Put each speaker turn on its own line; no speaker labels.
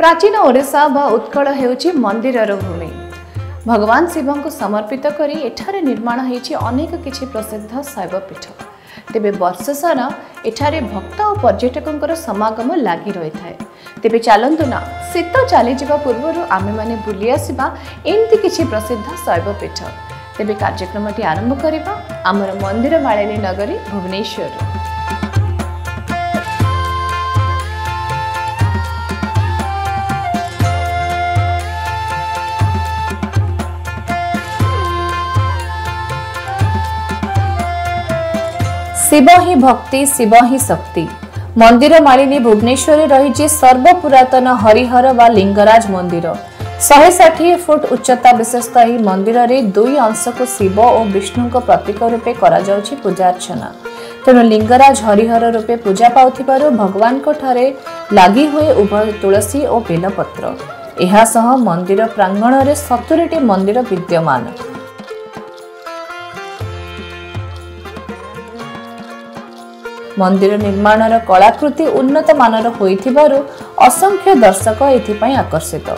ପ୍ରାଚୀନ ଓଡ଼ିଶା ବା ଉତ୍କଳ ହେଉଛି ମନ୍ଦିରର ଭୂମି। ଭଗବାନ ଶିବଙ୍କୁ ସମର୍ପିତ କରି ଏଠାରେ ନିର୍ମାଣ ହୋଇଛି ଅନେକ କିଛି ପ୍ରସିଦ୍ଧ ଶୈବପୀଠ। ତେବେ ବର୍ଷ ସାରା ଏଠାରେ ଭକ୍ତ ଓ ପର୍ଯ୍ୟଟକଙ୍କର ସମାଗମ ଲାଗି ରହିଥାଏ। ତେବେ ଚାଲନ୍ତୁ ନା ଶୀତ ଚାଲିଯିବା ପୂର୍ବରୁ ଆମେମାନେ ବୁଲି ଆସିବା ଏମିତି କିଛି ପ୍ରସିଦ୍ଧ ଶୈବପୀଠ। ତେବେ କାର୍ଯ୍ୟକ୍ରମଟି ଆରମ୍ଭ କରିବା ଆମର ମନ୍ଦିର ମାଳିନୀ ନଗରୀ ଭୁବନେଶ୍ୱରରୁ। ଶିବ ହିଁ ଭକ୍ତି ଶିବ ହିଁ ଶକ୍ତି ମନ୍ଦିର ମାଳିନୀ ଭୁବନେଶ୍ୱରରେ ରହିଛି ସର୍ବପୁରାତନ ହରିହର ବା ଲିଙ୍ଗରାଜ ମନ୍ଦିର ଶହେ ଷାଠିଏ ଫୁଟ ଉଚ୍ଚତା ବିଶିଷ୍ଟ ଏହି ମନ୍ଦିରରେ ଦୁଇ ଅଂଶକୁ ଶିବ ଓ ବିଷ୍ଣୁଙ୍କ ପ୍ରତୀକ ରୂପେ କରାଯାଉଛି ପୂଜାର୍ଚ୍ଚନା ତେଣୁ ଲିଙ୍ଗରାଜ ହରିହର ରୂପେ ପୂଜା ପାଉଥିବାରୁ ଭଗବାନଙ୍କ ଠାରେ ଲାଗି ହୁଏ ଉଭୟ ତୁଳସୀ ଓ ବେଲପତ୍ର ଏହା ସହ ମନ୍ଦିର ପ୍ରାଙ୍ଗଣରେ ସତୁରିଟି ମନ୍ଦିର ବିଦ୍ୟମାନ ମନ୍ଦିର ନିର୍ମାଣର କଳାକୃତି ଉନ୍ନତ ମାନର ହୋଇଥିବାରୁ ଅସଂଖ୍ୟ ଦର୍ଶକ ଏଥିପାଇଁ ଆକର୍ଷିତ।